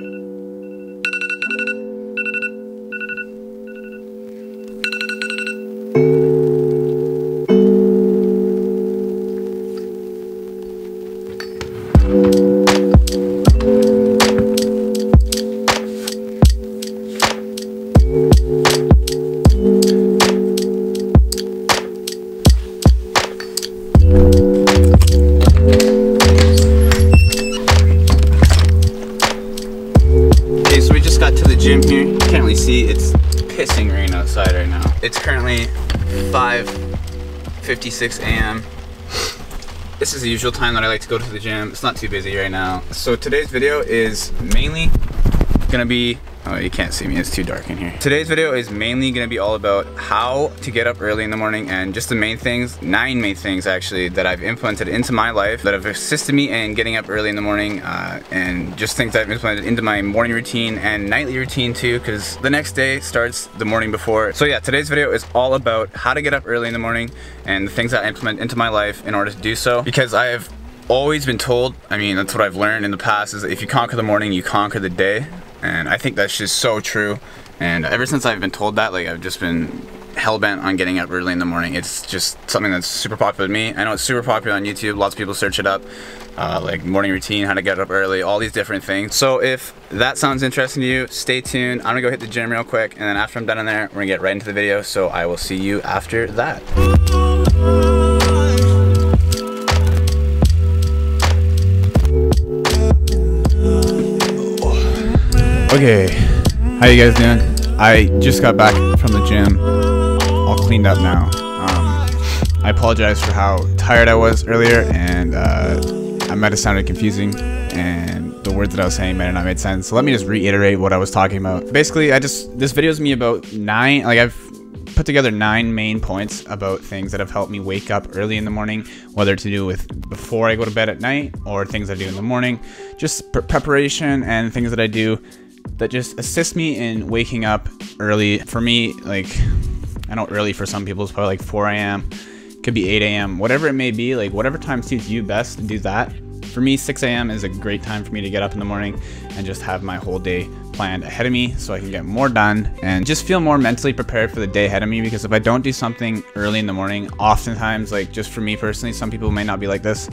Okay, currently 5.56 a.m. This is the usual time that I like to go to the gym. It's not too busy right now. So today's video is mainly gonna be Oh, you can't see me, it's too dark in here. Today's video is mainly gonna be all about how to get up early in the morning and just the main things, nine main things actually, that I've implemented into my life that have assisted me in getting up early in the morning uh, and just things that I've implemented into my morning routine and nightly routine too, because the next day starts the morning before. So yeah, today's video is all about how to get up early in the morning and the things I implement into my life in order to do so, because I have always been told, I mean, that's what I've learned in the past, is if you conquer the morning, you conquer the day. And I think that's just so true. And ever since I've been told that, like, I've just been hell bent on getting up early in the morning. It's just something that's super popular with me. I know it's super popular on YouTube. Lots of people search it up, uh, like morning routine, how to get up early, all these different things. So if that sounds interesting to you, stay tuned. I'm gonna go hit the gym real quick, and then after I'm done in there, we're gonna get right into the video. So I will see you after that. Okay, how you guys doing? I just got back from the gym, all cleaned up now. Um, I apologize for how tired I was earlier, and uh, I might have sounded confusing, and the words that I was saying might have not made sense. So let me just reiterate what I was talking about. Basically, I just this video is me about nine. Like I've put together nine main points about things that have helped me wake up early in the morning, whether to do with before I go to bed at night or things I do in the morning, just pre preparation and things that I do that just assist me in waking up early. For me, like, I know early for some people is probably like 4 a.m., could be 8 a.m., whatever it may be, like, whatever time suits you best, do that. For me, 6 a.m. is a great time for me to get up in the morning and just have my whole day planned ahead of me so I can get more done and just feel more mentally prepared for the day ahead of me because if I don't do something early in the morning, oftentimes, like just for me personally, some people may not be like this,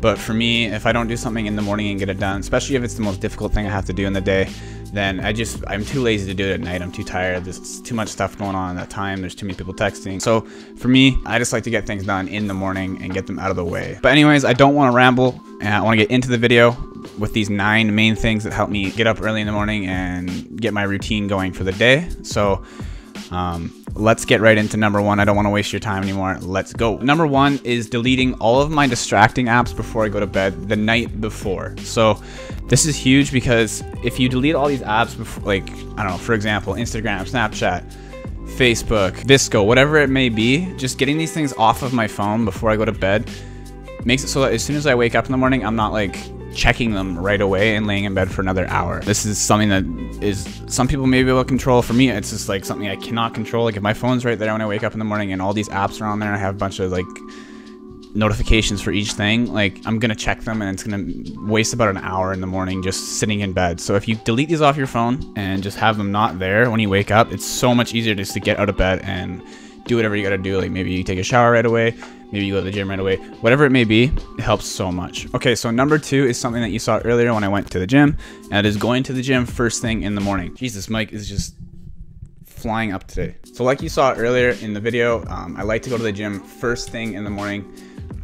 but for me, if I don't do something in the morning and get it done, especially if it's the most difficult thing I have to do in the day, then I just I'm too lazy to do it at night. I'm too tired. There's too much stuff going on at that time. There's too many people texting. So for me, I just like to get things done in the morning and get them out of the way. But anyways, I don't want to ramble and I want to get into the video with these nine main things that help me get up early in the morning and get my routine going for the day. So um, let's get right into number one. I don't want to waste your time anymore. Let's go. Number one is deleting all of my distracting apps before I go to bed the night before. So this is huge because if you delete all these apps, before, like, I don't know, for example, Instagram, Snapchat, Facebook, VSCO, whatever it may be, just getting these things off of my phone before I go to bed makes it so that as soon as I wake up in the morning, I'm not like checking them right away and laying in bed for another hour. This is something that is some people may be able to control. For me, it's just like something I cannot control. Like if my phone's right there when I wake up in the morning and all these apps are on there, I have a bunch of like notifications for each thing, like I'm gonna check them and it's gonna waste about an hour in the morning just sitting in bed. So if you delete these off your phone and just have them not there when you wake up, it's so much easier just to get out of bed and do whatever you gotta do. Like maybe you take a shower right away, maybe you go to the gym right away, whatever it may be, it helps so much. Okay, so number two is something that you saw earlier when I went to the gym, and it is going to the gym first thing in the morning. Jesus, Mike is just flying up today. So like you saw earlier in the video, um, I like to go to the gym first thing in the morning.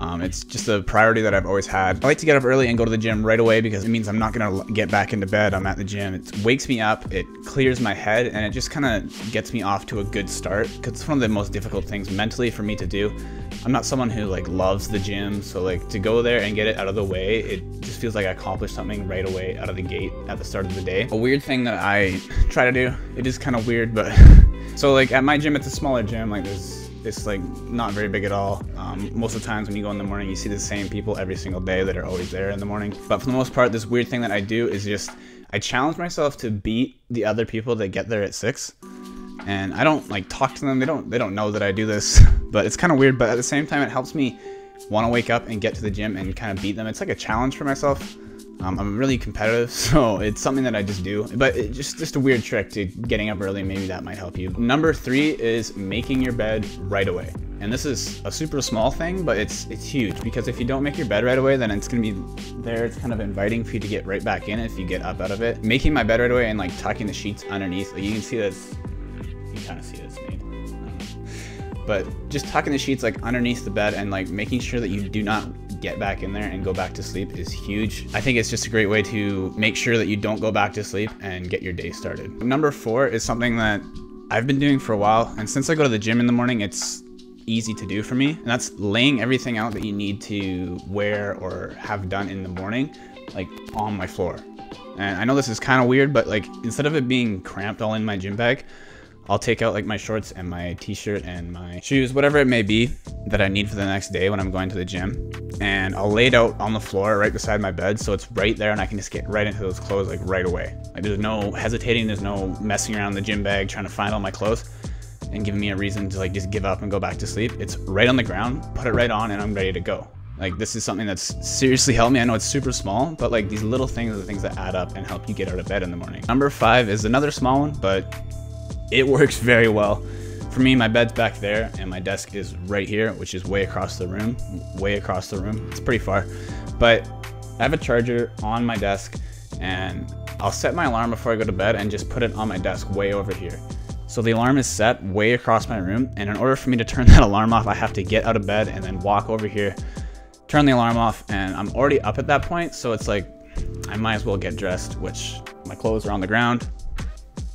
Um, it's just a priority that I've always had. I like to get up early and go to the gym right away because it means I'm not gonna get back into bed. I'm at the gym. It wakes me up, it clears my head, and it just kind of gets me off to a good start because it's one of the most difficult things mentally for me to do. I'm not someone who like loves the gym, so like to go there and get it out of the way, it just feels like I accomplished something right away out of the gate at the start of the day. A weird thing that I try to do, it is kind of weird, but so like at my gym, it's a smaller gym. Like there's it's like not very big at all. Um, most of the times when you go in the morning, you see the same people every single day that are always there in the morning. But for the most part, this weird thing that I do is just I challenge myself to beat the other people that get there at six. And I don't like talk to them. They don't they don't know that I do this, but it's kind of weird. But at the same time, it helps me want to wake up and get to the gym and kind of beat them. It's like a challenge for myself. Um, I'm really competitive, so it's something that I just do. But just just a weird trick to getting up early. Maybe that might help you. Number three is making your bed right away. And this is a super small thing, but it's it's huge because if you don't make your bed right away, then it's gonna be there. It's kind of inviting for you to get right back in if you get up out of it. Making my bed right away and like tucking the sheets underneath, like you can see this. You kind of see this made. But just tucking the sheets like underneath the bed and like making sure that you do not get back in there and go back to sleep is huge. I think it's just a great way to make sure that you don't go back to sleep and get your day started. Number four is something that I've been doing for a while. And since I go to the gym in the morning, it's easy to do for me. And that's laying everything out that you need to wear or have done in the morning, like on my floor. And I know this is kind of weird, but like instead of it being cramped all in my gym bag, I'll take out like my shorts and my t-shirt and my shoes, whatever it may be that I need for the next day when I'm going to the gym. And I'll lay it out on the floor right beside my bed so it's right there and I can just get right into those clothes like right away. Like there's no hesitating, there's no messing around in the gym bag trying to find all my clothes and giving me a reason to like just give up and go back to sleep. It's right on the ground, put it right on and I'm ready to go. Like this is something that's seriously helped me. I know it's super small, but like these little things are the things that add up and help you get out of bed in the morning. Number five is another small one, but it works very well. For me, my bed's back there and my desk is right here, which is way across the room, way across the room. It's pretty far, but I have a charger on my desk and I'll set my alarm before I go to bed and just put it on my desk way over here. So the alarm is set way across my room. And in order for me to turn that alarm off, I have to get out of bed and then walk over here, turn the alarm off. And I'm already up at that point. So it's like, I might as well get dressed, which my clothes are on the ground,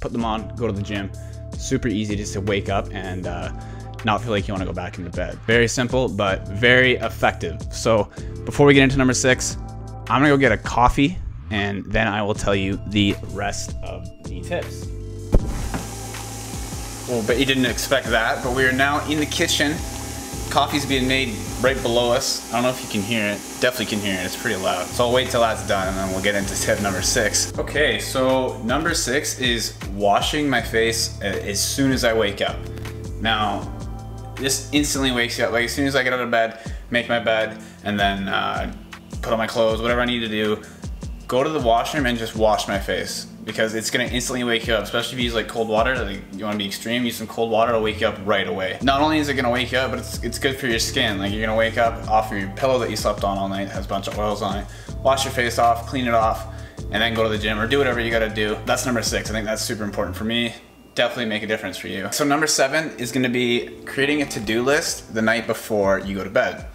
put them on, go to the gym. Super easy just to wake up and uh, not feel like you want to go back into bed. Very simple, but very effective. So before we get into number six, I'm gonna go get a coffee and then I will tell you the rest of the tips. Well, but you didn't expect that, but we are now in the kitchen. Coffee's being made right below us. I don't know if you can hear it. Definitely can hear it, it's pretty loud. So I'll wait till that's done and then we'll get into tip number six. Okay, so number six is washing my face as soon as I wake up. Now, this instantly wakes you up. Like as soon as I get out of bed, make my bed, and then uh, put on my clothes, whatever I need to do, go to the washroom and just wash my face because it's gonna instantly wake you up, especially if you use like cold water, like you wanna be extreme, use some cold water, it'll wake you up right away. Not only is it gonna wake you up, but it's, it's good for your skin. Like you're gonna wake up off of your pillow that you slept on all night, has a bunch of oils on it, wash your face off, clean it off, and then go to the gym or do whatever you gotta do. That's number six, I think that's super important for me. Definitely make a difference for you. So number seven is gonna be creating a to-do list the night before you go to bed.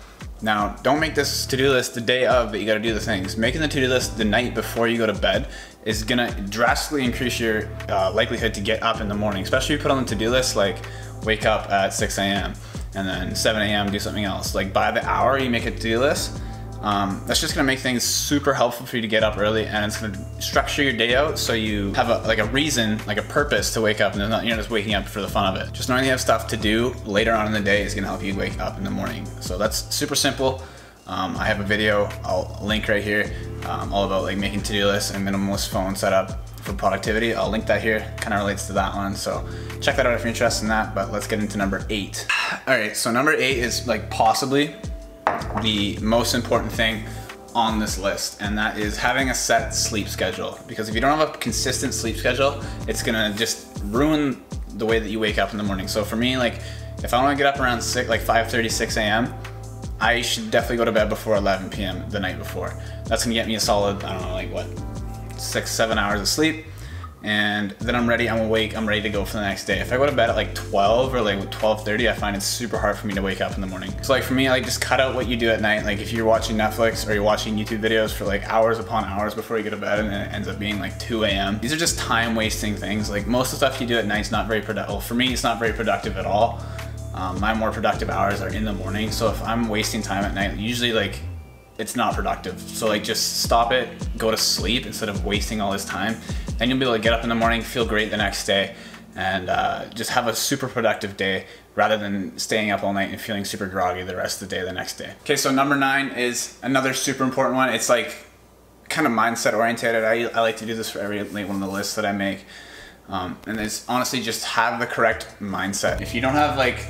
Now, don't make this to-do list the day of that you gotta do the things. Making the to-do list the night before you go to bed is gonna drastically increase your uh, likelihood to get up in the morning, especially if you put on the to-do list like wake up at 6 a.m. and then 7 a.m. do something else. Like by the hour you make a to-do list, um, that's just gonna make things super helpful for you to get up early and it's gonna structure your day out so you have a, like a reason, like a purpose to wake up and not, you're not just waking up for the fun of it. Just knowing you have stuff to do later on in the day is gonna help you wake up in the morning. So that's super simple. Um, I have a video, I'll link right here, um, all about like making to-do lists and minimalist phone setup for productivity. I'll link that here, kind of relates to that one. So check that out if you're interested in that, but let's get into number eight. All right, so number eight is like possibly the most important thing on this list, and that is having a set sleep schedule. Because if you don't have a consistent sleep schedule, it's gonna just ruin the way that you wake up in the morning. So for me, like if I wanna get up around six, like 5.30, 6 a.m., I should definitely go to bed before 11 p.m. the night before. That's gonna get me a solid, I don't know, like what, six, seven hours of sleep and then I'm ready, I'm awake, I'm ready to go for the next day. If I go to bed at like 12 or like 12.30, I find it's super hard for me to wake up in the morning. So like for me, like just cut out what you do at night. Like if you're watching Netflix or you're watching YouTube videos for like hours upon hours before you go to bed and it ends up being like 2 a.m. These are just time wasting things. Like most of the stuff you do at night is not very productive. Well, for me, it's not very productive at all. Um, my more productive hours are in the morning. So if I'm wasting time at night, usually like it's not productive. So like just stop it, go to sleep instead of wasting all this time. Then you'll be able to get up in the morning, feel great the next day, and uh, just have a super productive day rather than staying up all night and feeling super groggy the rest of the day the next day. Okay, so number nine is another super important one. It's like kind of mindset oriented. I, I like to do this for every one of the lists that I make. Um, and it's honestly just have the correct mindset. If you don't have like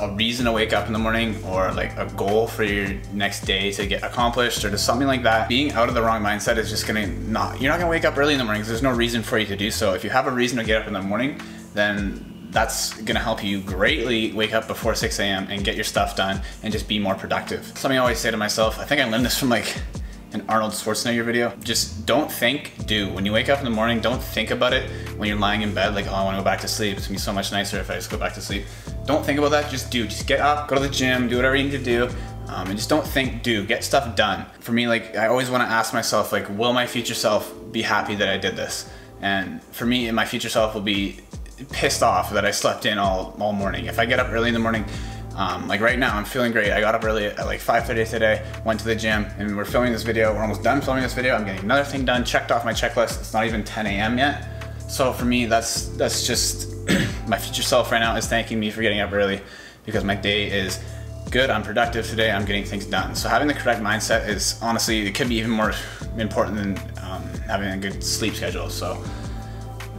a reason to wake up in the morning or like a goal for your next day to get accomplished or just something like that, being out of the wrong mindset is just gonna not, you're not gonna wake up early in the morning because there's no reason for you to do so. If you have a reason to get up in the morning, then that's gonna help you greatly wake up before 6 a.m. and get your stuff done and just be more productive. Something I always say to myself, I think I learned this from like an Arnold Schwarzenegger video. Just don't think, do. When you wake up in the morning, don't think about it when you're lying in bed, like, oh, I wanna go back to sleep. It's gonna be so much nicer if I just go back to sleep. Don't think about that, just do. Just get up, go to the gym, do whatever you need to do. Um, and just don't think, do, get stuff done. For me, like, I always wanna ask myself, like, will my future self be happy that I did this? And for me, my future self will be pissed off that I slept in all, all morning. If I get up early in the morning, um, like right now, I'm feeling great. I got up early at like 5.30 today, went to the gym, and we're filming this video. We're almost done filming this video. I'm getting another thing done, checked off my checklist. It's not even 10 a.m. yet. So for me, that's, that's just, my future self right now is thanking me for getting up early because my day is good, I'm productive today, I'm getting things done. So having the correct mindset is honestly, it could be even more important than um, having a good sleep schedule. So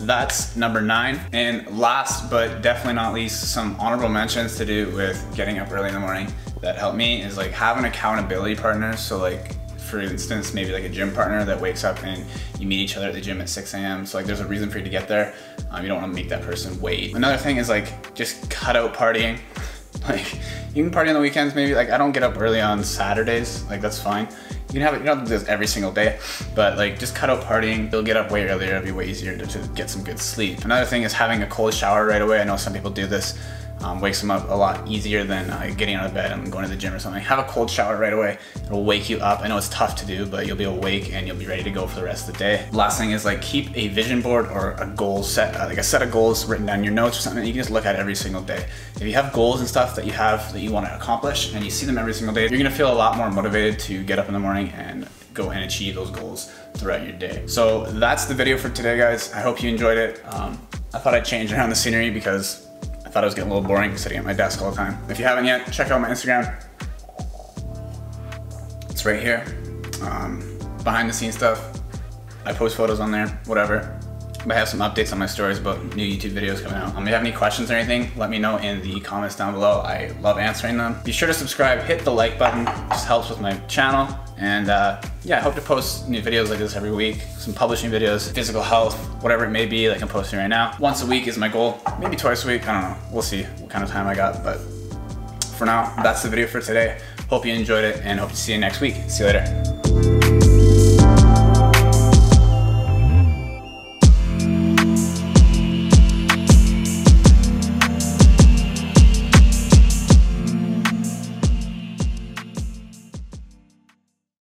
that's number nine. And last but definitely not least, some honorable mentions to do with getting up early in the morning that help me is like have an accountability partner. So like for instance, maybe like a gym partner that wakes up and you meet each other at the gym at 6 a.m. So like there's a reason for you to get there. Um, you don't want to make that person wait. Another thing is like just cut out partying. Like you can party on the weekends maybe. Like I don't get up early on Saturdays. Like that's fine. You can have it, you don't have to do this every single day, but like just cut out partying. You'll get up way earlier. It'll be way easier to, to get some good sleep. Another thing is having a cold shower right away. I know some people do this um, wakes them up a lot easier than uh, getting out of bed and going to the gym or something. Have a cold shower right away. It'll wake you up. I know it's tough to do, but you'll be awake and you'll be ready to go for the rest of the day. Last thing is like keep a vision board or a goal set, uh, like a set of goals written down in your notes or something you can just look at every single day. If you have goals and stuff that you have that you want to accomplish and you see them every single day, you're gonna feel a lot more motivated to get up in the morning and go and achieve those goals throughout your day. So that's the video for today, guys. I hope you enjoyed it. Um, I thought I'd change around the scenery because thought it was getting a little boring sitting at my desk all the time. If you haven't yet, check out my Instagram. It's right here. Um, behind the scenes stuff. I post photos on there, whatever. I have some updates on my stories about new YouTube videos coming out. Um, if you have any questions or anything, let me know in the comments down below. I love answering them. Be sure to subscribe, hit the like button. It just helps with my channel. And uh, yeah, I hope to post new videos like this every week. Some publishing videos, physical health, whatever it may be like I'm posting right now. Once a week is my goal. Maybe twice a week, I don't know. We'll see what kind of time I got. But for now, that's the video for today. Hope you enjoyed it and hope to see you next week. See you later.